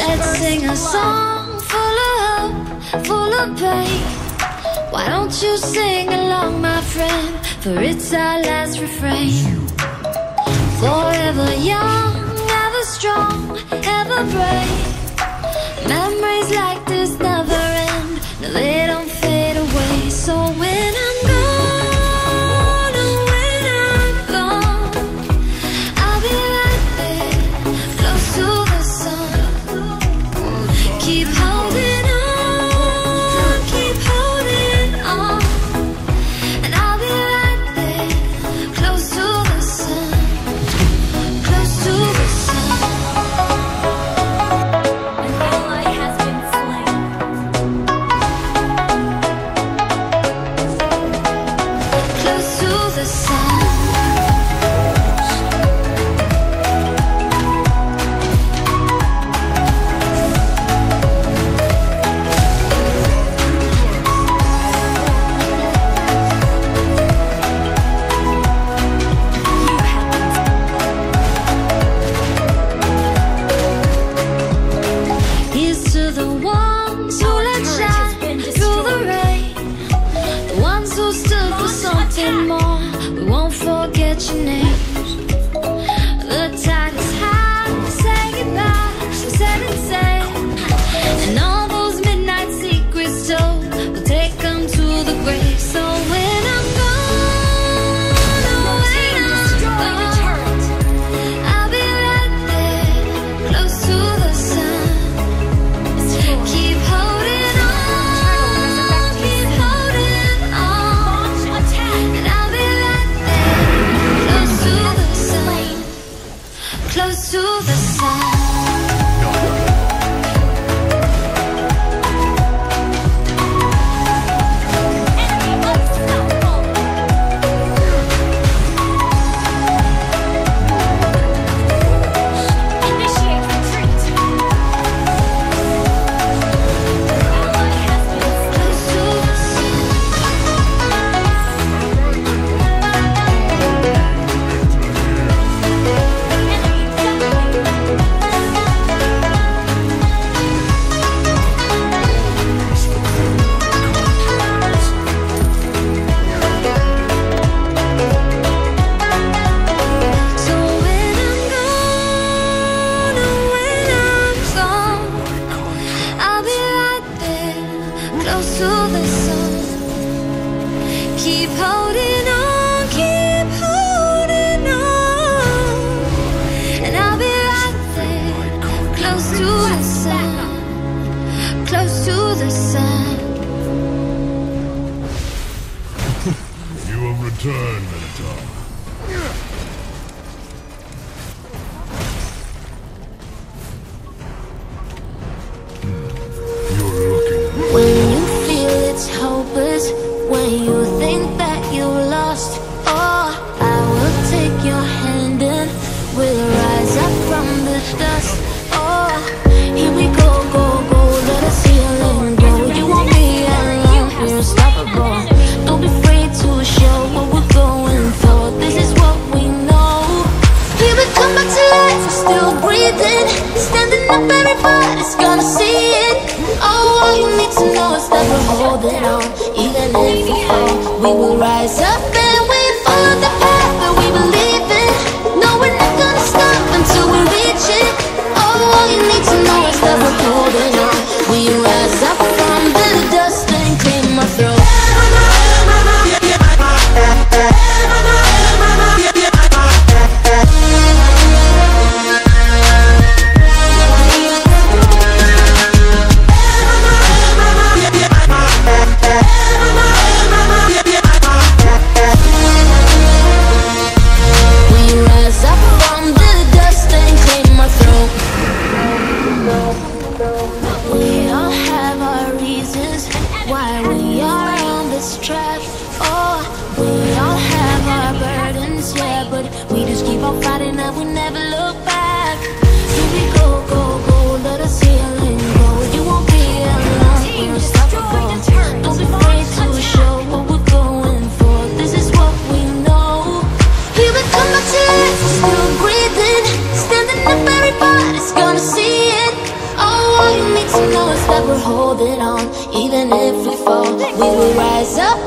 sing a song full of hope, full of pain. Why don't you sing along, my friend? For it's our last refrain. Forever young, ever strong, ever brave. Memories like this never end. No, they don't forget your names. Close to the sun. Keep holding on, keep holding on, and I'll be right there, close to the sun, close to the sun. You have returned, Minotaur. Still. Standing up, everybody's gonna see it. Oh, all you need to know is that we're holding on. Even if we fall, we will rise up on fighting and we never look back. Here we go, go, go, let us heal and go. You won't be alone, we're unstoppable. Don't be afraid to show what we're going for. This is what we know. Here we come back to still breathing. Standing up, everybody's gonna see it. Oh, all you need to know is that we're holding on. Even if we fall, we will rise up